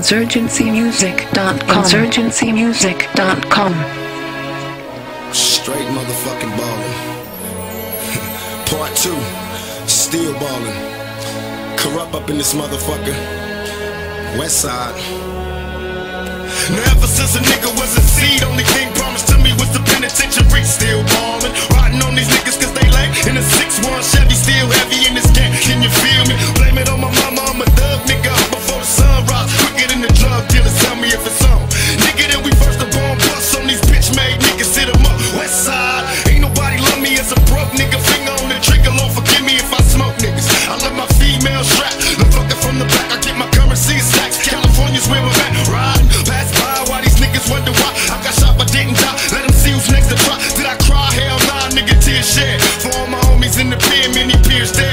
insurgencymusic.com. Insurgencymusic.com. Straight motherfucking ballin'. Part two, still ballin'. Corrupt up in this motherfucker. West side. Now ever since a nigga was a seed on the damn many peers